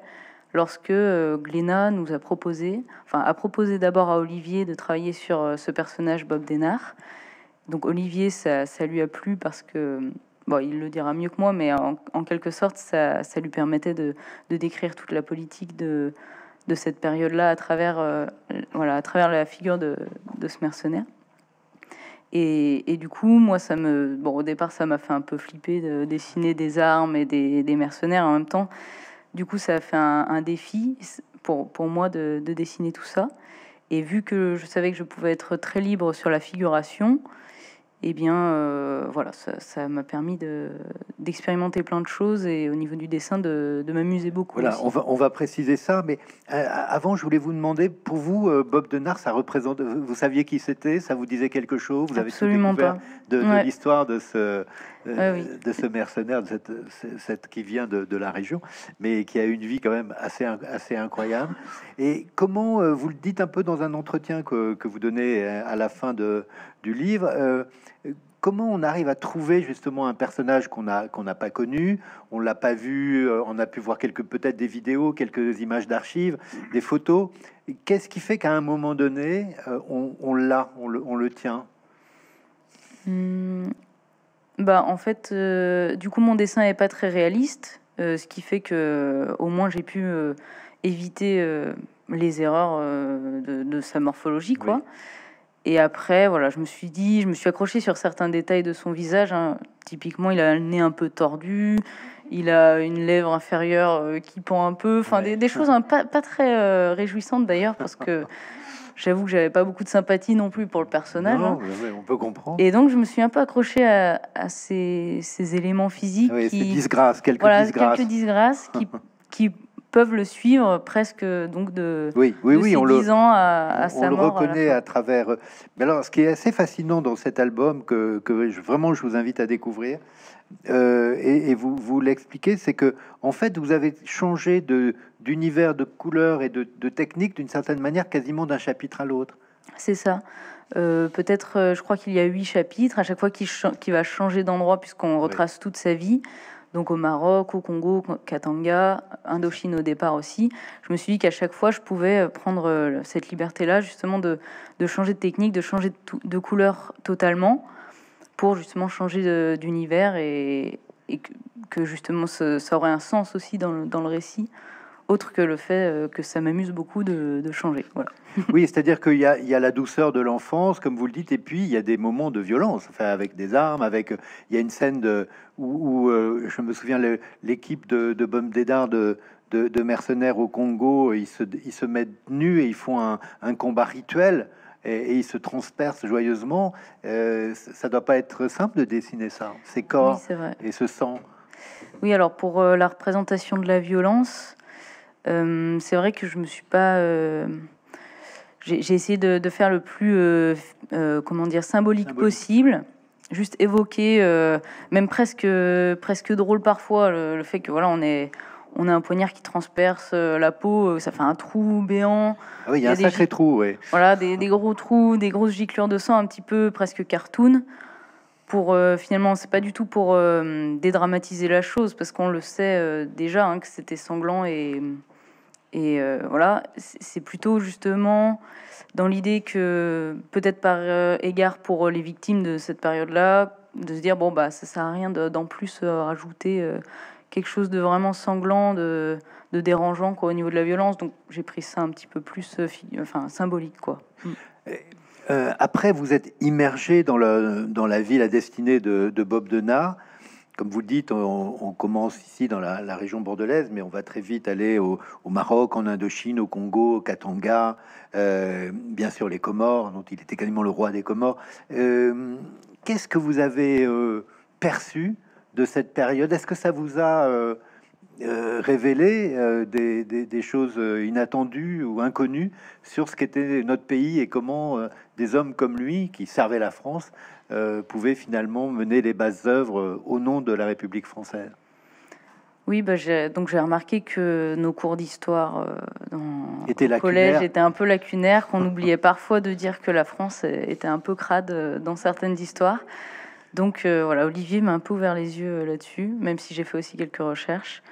lorsque euh, Glénat nous a proposé, enfin a proposé d'abord à Olivier de travailler sur ce personnage Bob Denard. Donc Olivier, ça, lui a plu parce que, bon, il le dira mieux que moi, mais en, quelque sorte, ça, ça, lui permettait de, de, décrire toute la politique de, de cette période-là à travers, voilà, à travers la figure de, de ce mercenaire. Et, du coup, moi, ça me, bon, au départ, ça m'a fait un peu flipper de dessiner des armes et des, mercenaires en même temps. Du coup, ça a fait un, défi pour, pour moi de, de, dessiner tout ça. Et vu que je savais que je pouvais être très libre sur la figuration, eh bien, euh, voilà, ça m'a permis d'expérimenter plein de choses et au niveau du dessin, de, m'amuser beaucoup. Voilà, on va, on va préciser ça, mais euh, avant, je voulais vous demander, pour vous, euh, Bob Denard, ça représente, vous saviez qui c'était, ça vous disait quelque chose, vous avez Absolument pas. de, l'histoire de ce, de ce mercenaire, de cette, cette qui vient de, de, la région, mais qui a une vie quand même assez, assez incroyable. Et comment, vous le dites un peu dans un entretien que, que vous donnez à la fin de, du livre, comment on arrive à trouver justement un personnage qu'on a qu'on n'a pas connu, on l'a pas vu, euh, on a pu voir quelques peut-être des vidéos, quelques images d'archives, des photos. Qu'est-ce qui fait qu'à un moment donné, euh, on, l'a, on le, tient? Hmm. Bah en fait, euh, du coup mon dessin est pas très réaliste, ce qui fait que au moins j'ai pu éviter les erreurs de, sa morphologie, quoi. Et après, voilà, je me suis dit, je me suis accroché sur certains détails de son visage. Hein. Typiquement, il a le nez un peu tordu, il a une lèvre inférieure euh, qui pend un peu, enfin des, choses hein, pas, pas, très euh, réjouissantes d'ailleurs, parce que j'avoue que j'avais pas beaucoup de sympathie non plus pour le personnage. Non, hein. on peut comprendre. Et donc, je me suis un peu accroché à, ces, ces, éléments physiques. Oui, qui, ces disgrâces, quelques voilà, disgrâces. Quelques disgrâces qui, qui peuvent le suivre presque donc de, oui, oui, oui, on le, à, à on le reconnaît à, travers. Mais alors, ce qui est assez fascinant dans cet album que, que je, vraiment je vous invite à découvrir euh, et, vous vous l'expliquez, c'est que en fait vous avez changé de d'univers, de couleurs et de, de technique d'une certaine manière, quasiment d'un chapitre à l'autre. C'est ça. Euh, peut-être, euh, je crois qu'il y a huit chapitres. À chaque fois qu'il va changer d'endroit, puisqu'on retrace toute sa vie, donc au Maroc, au Congo, Katanga, Indochine au départ aussi. Je me suis dit qu'à chaque fois, je pouvais prendre cette liberté-là, justement, de, changer de technique, de changer de, couleur totalement, pour justement changer d'univers et, que, justement ça, aurait un sens aussi dans le, récit, autre que le fait que ça m'amuse beaucoup de, changer. Voilà. Oui, c'est-à-dire qu'il y, y, a la douceur de l'enfance, comme vous le dites, et puis il y a des moments de violence, enfin, avec des armes, avec il y a une scène de, où, je me souviens l'équipe de, de de de, mercenaires au Congo, ils se, ils se mettent nus et ils font un, combat rituel et, ils se transpercent joyeusement. Euh, ça doit pas être simple de dessiner ça, ces corps et ce sang. Oui, alors pour euh, la représentation de la violence, euh, c'est vrai que je me suis pas. j'ai essayé de, faire le plus, comment dire, symbolique, possible juste évoquer, même presque, presque drôle parfois, le, le, fait que voilà, on est, on a un poignard qui transperce euh, la peau, euh, ça fait un trou béant. Ah oui, il y a, un sacré trou, oui. Voilà, des, gros trous, des grosses giclures de sang, un petit peu presque cartoon. Pour euh, finalement, c'est pas du tout pour dédramatiser la chose, parce qu'on le sait déjà hein, que c'était sanglant et et voilà, c'est plutôt justement dans l'idée que peut-être par égard pour les victimes de cette période-là, de se dire bon bah ça sert à rien d'en plus rajouter quelque chose de vraiment sanglant, de, dérangeant quoi, au niveau de la violence. Donc j'ai pris ça un petit peu plus euh, enfin, symbolique. Quoi. Mm. Euh, après, vous êtes immergé dans, la vie, la destinée de, Bob Denard. Comme vous le dites, on, commence ici dans la, région bordelaise, mais on va très vite aller au, Maroc, en Indochine, au Congo, au Katanga, euh, bien sûr les Comores, dont il était quasiment le roi des Comores. Qu'est-ce que vous avez perçu de cette période. Est-ce que ça vous a euh, euh, révélé euh, des, choses inattendues ou inconnues sur ce qu'était notre pays et comment des hommes comme lui, qui servaient la France, pouvaient finalement mener les bases œuvres au nom de la République française? Oui, bah donc j'ai remarqué que nos cours d'histoire dans le collège étaient un peu lacunaires, qu'on oubliait parfois de dire que la France était un peu crade dans certaines histoires. Donc euh, voilà, Olivier m'a un peu ouvert les yeux euh, là-dessus, même si j'ai fait aussi quelques recherches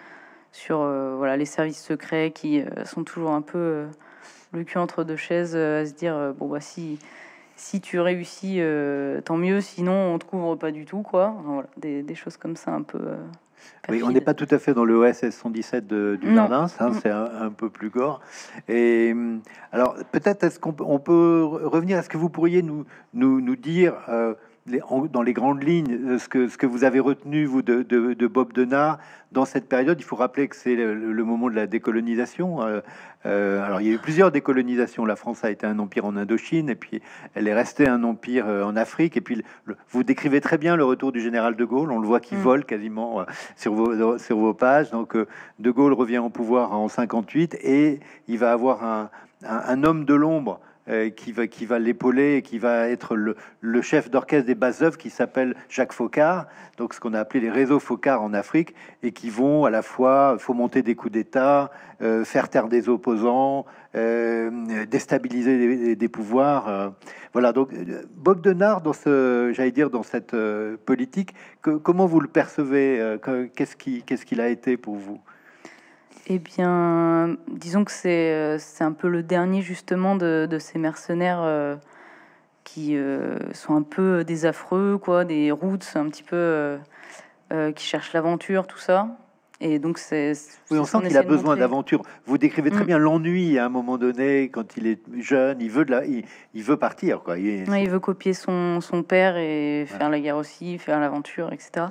sur euh, voilà les services secrets qui sont toujours un peu le cul entre deux chaises, à se dire bon bah si si tu réussis, tant mieux. Sinon, on te couvre pas du tout, quoi. voilà, des, choses comme ça, un peu. oui, on n'est pas tout à fait dans le OSS 117 de, du Jardin, hein, mm. c'est un, peu plus gore. Et alors, peut-être est-ce qu'on peut, on peut revenir Est-ce que vous pourriez nous nous, nous dire dans les grandes lignes, euh, ce que, ce que vous avez retenu, vous, de, de, Bob Denard dans cette période. Il faut rappeler que c'est le, moment de la décolonisation. Euh, euh, alors, il y a eu plusieurs décolonisations. La France a été un empire en Indochine, et puis elle est restée un empire en Afrique. Et puis, vous décrivez très bien le retour du général de Gaulle. On le voit qui mm. vole quasiment sur, vos, sur vos pages. Donc, de Gaulle revient au pouvoir en 58, et il va avoir un, un homme de l'ombre qui va, qui va l'épauler et qui va être le, chef d'orchestre des basses œuvres qui s'appelle Jacques Faucard, donc ce qu'on a appelé les réseaux Faucard en Afrique, et qui vont à la fois fomenter des coups d'État, euh, faire taire des opposants, euh, déstabiliser des, pouvoirs. voilà, donc Bob Denard, dans ce, j'allais dire, dans cette politique, que, comment vous le percevez qu'est-ce qu'il a été pour vous? Eh bien, disons que c'est c'est un peu le dernier justement de, de ces mercenaires euh, qui euh, sont un peu des affreux, quoi, des routes un petit peu euh, qui cherchent l'aventure, tout ça. Et donc c'est. Oui, on sent qu'il a besoin d'aventure. Vous décrivez très mm. bien l'ennui à un moment donné quand il est jeune. Il veut de la, il, veut partir, quoi. Il, il veut copier son, son père et faire la guerre aussi, faire l'aventure, etc.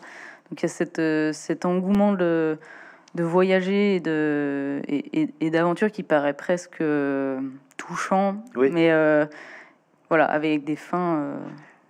Donc il y a cette, cet engouement de de voyager et de et, d'aventure qui paraît presque euh, touchant, mais euh, voilà, avec des fins euh,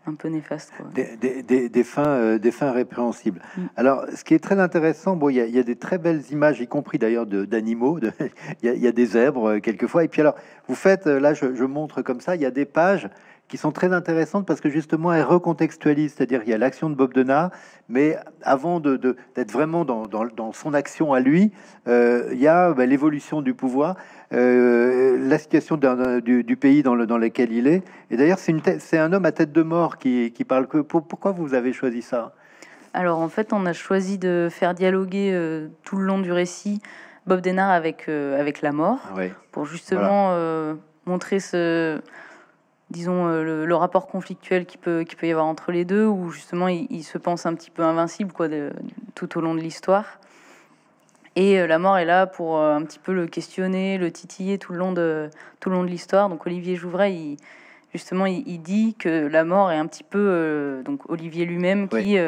un peu néfastes. Des, fins, des fins répréhensibles. Mm. Alors, ce qui est très intéressant, bon, il y, a des très belles images, y compris d'ailleurs d'animaux. Il y, a des zèbres quelquefois. Et puis alors, vous faites, là, je, je montre comme ça, il y a des pages qui sont très intéressantes parce que justement elles recontextualisent, c'est-à-dire il y a l'action de Bob Denard, mais avant d'être de, d'être vraiment dans, dans, son action à lui, euh, il y a bah, l'évolution du pouvoir, euh, la situation du, du, pays dans, le, dans lequel il est. Et d'ailleurs c'est un homme à tête de mort qui, qui parle que. Pourquoi vous avez choisi ça? Alors en fait on a choisi de faire dialoguer euh, tout le long du récit Bob Denard avec, avec la mort, pour justement montrer ce disons, euh, le, rapport conflictuel qui peut, qui peut y avoir entre les deux, où justement il, se pense un petit peu invincible quoi, tout au long de l'histoire. Et la mort est là pour un petit peu le questionner, le titiller tout le long de, tout le long de l'histoire. Donc Olivier Jouvray, il, justement, il, dit que la mort est un petit peu, donc Olivier lui-même, qui,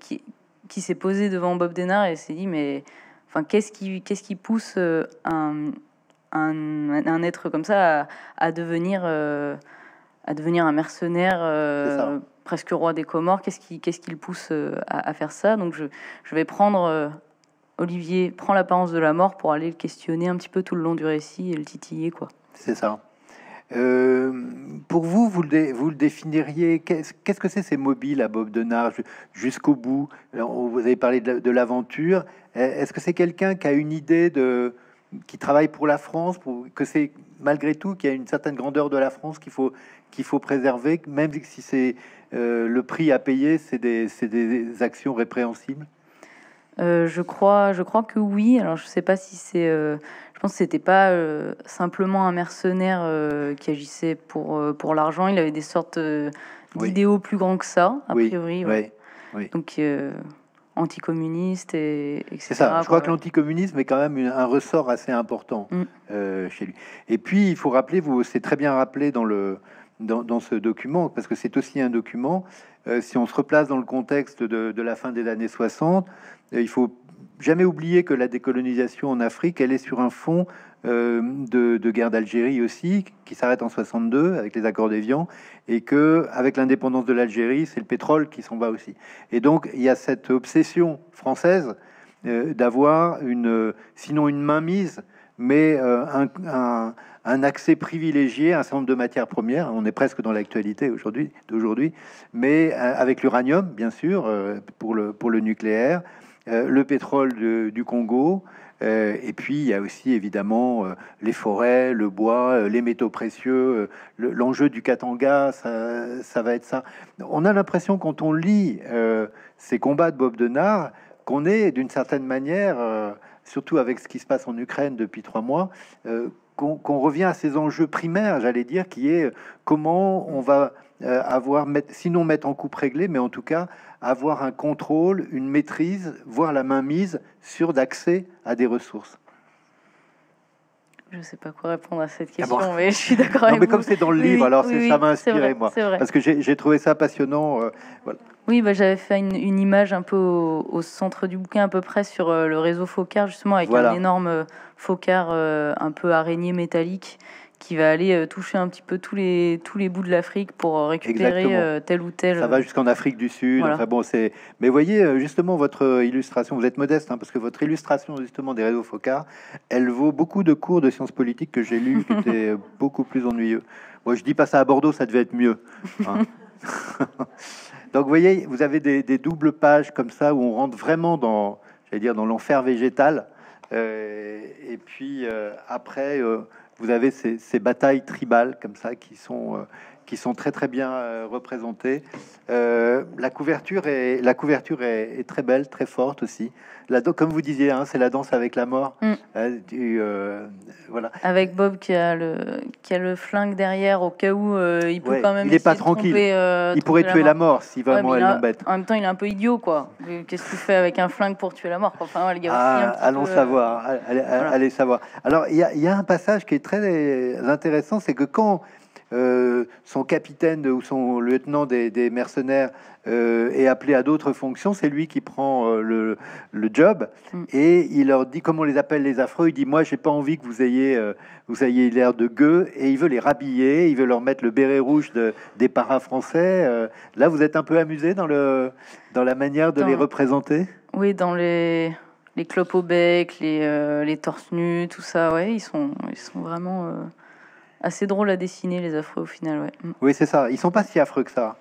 qui, qui s'est posé devant Bob Denard et s'est dit, mais enfin, qu'est-ce qui, qu'est-ce qui pousse un, un, être comme ça à, devenir, à devenir un mercenaire presque roi des Comores, qu'est-ce qui, qu'est-ce qui le pousse euh, à, faire ça? Donc je, je vais prendre euh, Olivier prend l'apparence de la mort pour aller le questionner un petit peu tout le long du récit et le titiller quoi. C'est ça. Euh, pour vous, vous le, vous le définiriez, qu'est-ce que c'est ces mobiles à Bob Denard? Jusqu'au bout Vous avez parlé de l'aventure. Est-ce que c'est quelqu'un qui a une idée de, qui travaille pour la France, pour, que c'est malgré tout qu'il y a une certaine grandeur de la France qu'il faut, qu'il faut préserver, même si c'est euh, le prix à payer, c'est des, des, actions répréhensibles euh, je crois, je crois que oui. Alors je sais pas si c'est, euh, je pense que c'était pas simplement un mercenaire qui agissait pour pour l'argent. Il avait des sortes d'idéaux plus grands que ça, a priori. Oui, Donc anticommuniste et etc. C'est ça. Je crois que l'anticommunisme est quand même un ressort assez important mm. chez lui. Et puis il faut rappeler, vous, c'est très bien rappelé dans le dans, ce document, parce que c'est aussi un document, euh, si on se replace dans le contexte de, la fin des années 60, euh, il faut jamais oublier que la décolonisation en Afrique, elle est sur un fond euh, de, guerre d'Algérie aussi, qui s'arrête en 62 avec les accords d'Évian, et que avec l'indépendance de l'Algérie, c'est le pétrole qui s'en va aussi. Et donc il y a cette obsession française d'avoir une, sinon une mainmise, mais un, accès privilégié à un certain nombre de matières premières. On est presque dans l'actualité aujourd'hui, d'aujourd'hui, mais euh, avec l'uranium, bien sûr, euh, pour le, pour le nucléaire, euh, le pétrole du Congo, et puis il y a aussi évidemment les forêts, le bois, les métaux précieux. L'enjeu du Katanga, ça, va être ça. On a l'impression quand on lit ces combats de Bob Denard qu'on est d'une certaine manière, surtout avec ce qui se passe en Ukraine depuis trois mois, qu'on revient à ces enjeux primaires, j'allais dire, qui est comment on va euh, avoir, sinon mettre en coupe réglée, mais en tout cas avoir un contrôle, une maîtrise, voire la mainmise sur d'accès à des ressources. Je ne sais pas quoi répondre à cette ah question, mais je suis d'accord avec mais comme c'est dans le livre, alors ça m'a inspiré, moi. Parce que j'ai trouvé ça passionnant. Euh, oui, bah, j'avais fait une, image un peu au, centre du bouquin, à peu près sur euh, le réseau Focard, justement, avec un énorme Focard euh, un peu araignée métallique qui va aller toucher un petit peu tous les, tous les bouts de l'Afrique pour récupérer tel ou tel. Ça va jusqu'en Afrique du Sud. Enfin bon, c'est. Mais voyez, justement, votre illustration, vous êtes modeste, hein, parce que votre illustration justement des réseaux Focard, elle vaut beaucoup de cours de sciences politiques que j'ai lus, qui étaient beaucoup plus ennuyeux. Moi, je dis pas ça à Bordeaux, ça devait être mieux. Hein. Donc, vous voyez, vous avez des, doubles pages comme ça où on rentre vraiment dans, j'allais dire, dans l'enfer végétal. Euh, et puis euh, après, euh, vous avez ces, batailles tribales comme ça qui sont qui sont très très bien euh, représentés. Euh, la couverture est la couverture est, très belle, très forte aussi. La, comme vous disiez, hein, c'est la danse avec la mort. Mm. Euh, du, voilà. Avec Bob qui a le qui a le flingue derrière au cas où il peut quand même. Il est pas tranquille. il pourrait tuer la mort, si vraiment elle l'embête. En même temps, il est un peu idiot, quoi. Qu'est-ce qu'il fait avec un flingue pour tuer la mort? Enfin, les gars, ah, allons savoir. Allez, savoir. Alors, il y, y, a un passage qui est très intéressant, c'est que quand euh, son capitaine ou son lieutenant des, mercenaires euh, est appelé à d'autres fonctions, c'est lui qui prend euh, le, job mm. et il leur dit, comme on les appelle les affreux, il dit moi j'ai pas envie que vous ayez vous ayez l'air de gueux et il veut les rhabiller, il veut leur mettre le béret rouge de, des paras français. là, vous êtes un peu amusé dans le dans la manière de les représenter? Oui, dans les les clopes au bec, les, les torse nus, tout ça, ouais, ils sont ils sont vraiment assez drôle à dessiner les affreux au final. Ouais. Mm. Oui, c'est ça. Ils sont pas si affreux que ça.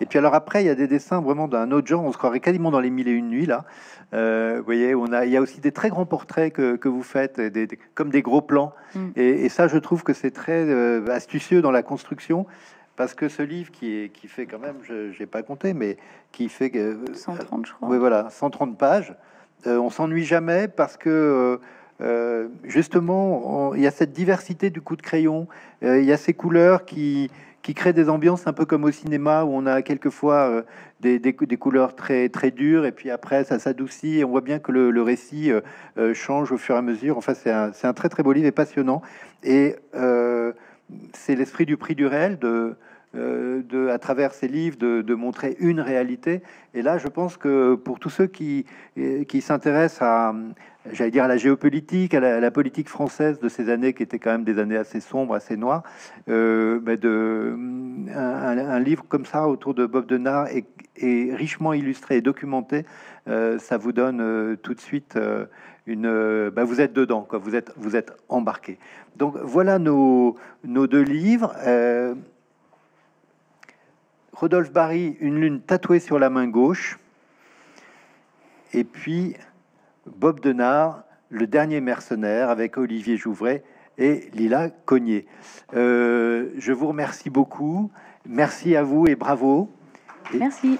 Et puis alors après, il y a des dessins vraiment d'un autre genre. On se croirait quasiment dans les mille et une nuits là. Euh, vous voyez, on a, il y a aussi des très grands portraits que, que vous faites, des, comme des gros plans. Mm. Et, ça, je trouve que c'est très euh, astucieux dans la construction. Parce que ce livre qui, est, qui fait quand même, je n'ai pas compté, mais qui fait... Euh, 130, je crois. Oui, voilà, 130 pages. Euh, on s'ennuie jamais parce que justement, il y a cette diversité du coup de crayon, il y a ces couleurs qui, qui créent des ambiances un peu comme au cinéma où on a quelquefois des, des, couleurs très très dures et puis après ça s'adoucit et on voit bien que le, récit change au fur et à mesure. Enfin, c'est un, un, très très beau livre et passionnant et c'est l'esprit du prix du réel de euh, de, à travers ses livres, de, montrer une réalité. Et là, je pense que pour tous ceux qui, qui s'intéressent à, j'allais dire, à la géopolitique, à la, politique française de ces années qui étaient quand même des années assez sombres, assez noires, euh, un, livre comme ça autour de Bob Denard est, richement illustré et documenté. Euh, ça vous donne tout de suite une. Ben vous êtes dedans, quoi. Vous êtes, vous êtes embarqué. Donc voilà nos, nos deux livres. Rodolphe Barry, une lune tatouée sur la main gauche. Et puis Bob Denard, le dernier mercenaire, avec Olivier Jouvray et Lila Cognier. Euh, je vous remercie beaucoup. Merci à vous et bravo. Merci.